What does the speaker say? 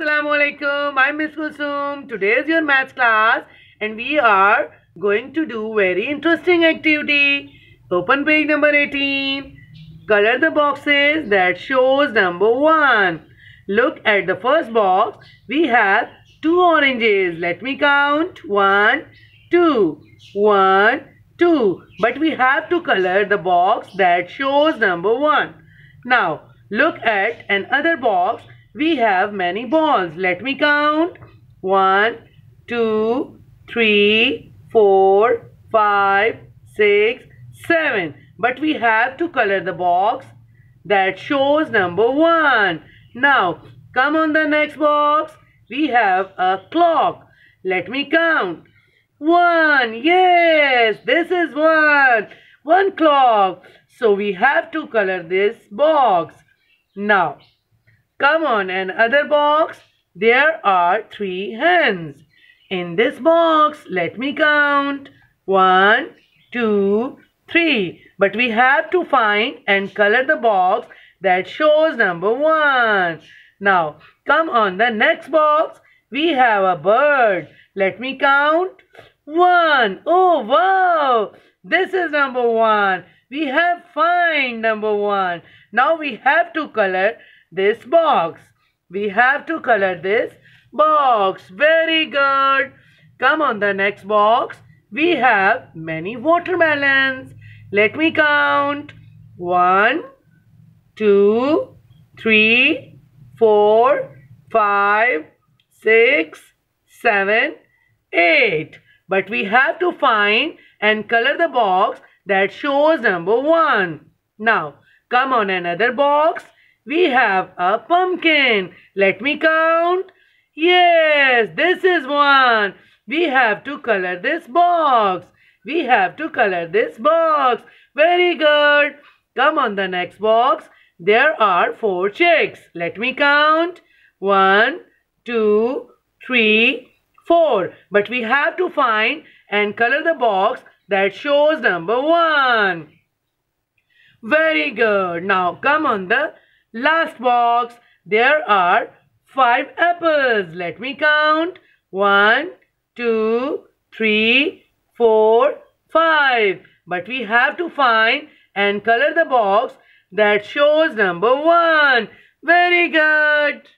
Assalamu alaikum. I'm Miss Kulsoom. Today is your maths class and we are going to do very interesting activity. Open page number 18. Color the boxes that shows number 1. Look at the first box. We have two oranges. Let me count. One, two. One, two. But we have to color the box that shows number 1. Now, look at another box we have many balls. Let me count. One, two, three, four, five, six, seven. But we have to color the box that shows number one. Now, come on the next box. We have a clock. Let me count. One. Yes, this is one. One clock. So we have to color this box. Now, Come on another box. There are three hens. In this box, let me count. One, two, three. But we have to find and color the box that shows number one. Now, come on the next box. We have a bird. Let me count. One. Oh, wow. This is number one. We have find number one. Now we have to color this box. We have to color this box. Very good. Come on the next box. We have many watermelons. Let me count. One, two, three, four, five, six, seven, eight. But we have to find and color the box that shows number one. Now, come on another box we have a pumpkin. Let me count. Yes, this is one. We have to color this box. We have to color this box. Very good. Come on the next box. There are four chicks. Let me count. One, two, three, four. But we have to find and color the box that shows number one. Very good. Now come on the Last box, there are five apples. Let me count. One, two, three, four, five. But we have to find and color the box that shows number one. Very good.